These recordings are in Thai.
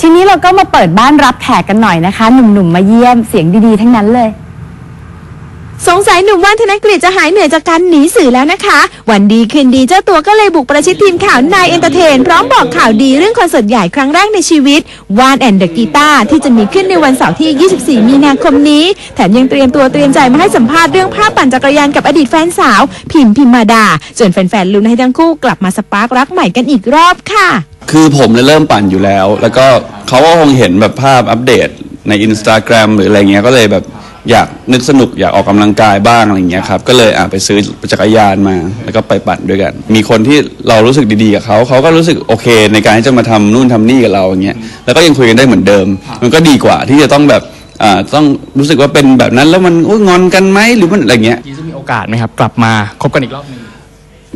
ทีนี้เราก็มาเปิดบ้านรับแขกกันหน่อยนะคะ หนุ่มๆ มาเยี่ยมเสียงดีๆ ทั้งนั้นเลย สงสัยหนุ่มว่านธนกฤษจะหายเหนื่อยจากการหนีสื่อแล้วนะคะ วันดีคืนดีเจ้าตัวก็เลยบุกประชิดทีมข่าว9 Entertain พร้อมบอกข่าวดีเรื่องคอนเสิร์ตใหญ่ครั้งแรกในชีวิตว่าน and the Guitar ที่จะมีขึ้นในวันเสาร์ที่ 24 มีนาคมนี้ แถมยังเตรียมตัวเตรียมใจมาให้สัมภาษณ์เรื่องภาพปั่นจักรยานกับอดีตแฟนสาว พิมพิมพ์มาดาจนแฟนๆลุ้นให้ทั้งคู่กลับมา spark รักใหม่กันอีกรอบค่ะ คือผมเนี่ยเริ่มปั่นอยู่แล้ว แล้วก็เขาก็คงเห็นแบบภาพอัปเดตในอินสตาแกรมหรืออะไรเงี้ยก็เลยแบบ อยากนึกสนุกอยากออกกำลังกายบ้างอะไรเงี้ยครับก็เลยอะไปซื้อจักรยานมา แล้วก็ไปปั่นด้วยกัน มีคนที่เรารู้สึกดีๆกับเขาเขาก็รู้สึกโอเค ในการที่จะมาทำนู่นทำนี่กับเราอย่างเงี้ยแล้วก็ยังคุยกันได้เหมือนเดิม มันก็ดีกว่าที่จะต้องแบบอ่าต้องรู้สึกว่าเป็นแบบนั้นแล้วมันอุ๊ยงอนกันไหมหรือมันอะไรเงี้ยที่จะมีโอกาสไหมครับกลับมาคบกันอีกรอบหนึง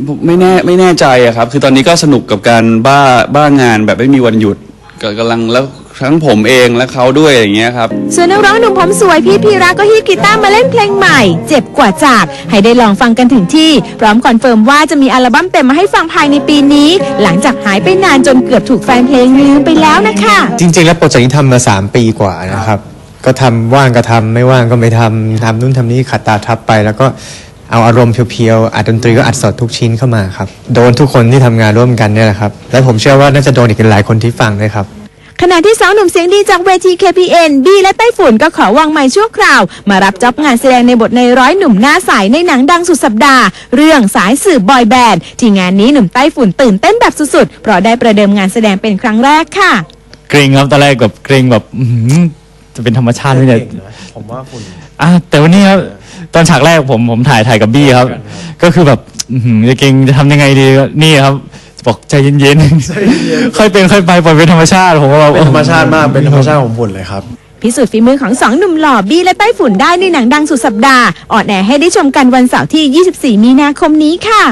ผมไม่แน่ไม่แน่ใจอะครับ คือตอนนี้ก็สนุกกับการบ้าบ้างานแบบไม่มีวันหยุดก็กำลังแล้ว ทั้งผมเองและเขาด้วยอย่างเงี้ยครับ ส่วนนักร้องหนุ่มผมสวยพีท พีระก็หยิบกีตาร์มาเล่นเพลงใหม่ เจ็บกว่าจาก ให้ได้ลองฟังกันถึงที่ พร้อม confirm ว่าจะมีอัลบั้มเต็มมาให้ฟังภายในปีนี้ หลังจากหายไปนานจนเกือบถูกแฟนเพลงลืมไปแล้วนะคะ จริง ๆ แล้วโปรเจกต์นี้ทำมา 3 ปีกว่านะครับ ก็ทำว่างก็ทำไม่ว่างก็ไม่ทำทำนู่นทำนี่ขัดตาทับไป แล้วก็เอาอารมณ์เพียวๆอัดดนตรีก็อัดสดทุกชิ้นเข้ามาครับโดนทุกคนที่ทำงานร่วมกันเนี่ยแหละครับและผมเชื่อว่าน่าจะโดนอีกหลายคนที่ฟังด้วยครับ ขณะที่สาวหนุ่มเสียงดีจากเวที KPN บีและไต้ฝุ่นก็ขอวางไม้ชั่วคราว มารับจ็อบงานแสดงในบทในร้อยหนุ่มหน้าใสในหนังดังสุดสัปดาห์ เรื่องสายสืบบอยแบนด์ที่งานนี้หนุ่มไต้ฝุ่นตื่นเต้นแบบสุดๆ เพราะได้ประเดิมงานแสดงเป็นครั้งแรกค่ะ เกรงครับตอนแรกแบบเกรงแบบอื้อหือจะเป็นธรรมชาติไหมเนี่ยผมว่าคุณ อะแต่วันนี้ครับตอนฉากแรกผมผมถ่ายถ่ายกับบี้ครับ ก็คือแบบอื้อหือจะเกรงจะทำยังไงดีนี่ครับ บอกใจเย็นๆ ค่อยเป็นค่อยไปปล่อยเป็นธรรมชาติผมว่าแบบเป็นธรรมชาติมากเป็นธรรมชาติของฝุ่นเลยครับ พิสูจน์ฝีมือของสองหนุ่มหล่อบีและไต้ฝุ่นได้ในหนังดังสุดสัปดาห์ออนแอร์ให้ได้ชมกันวันเสาร์ที่ 24 มีนาคมนี้ค่ะ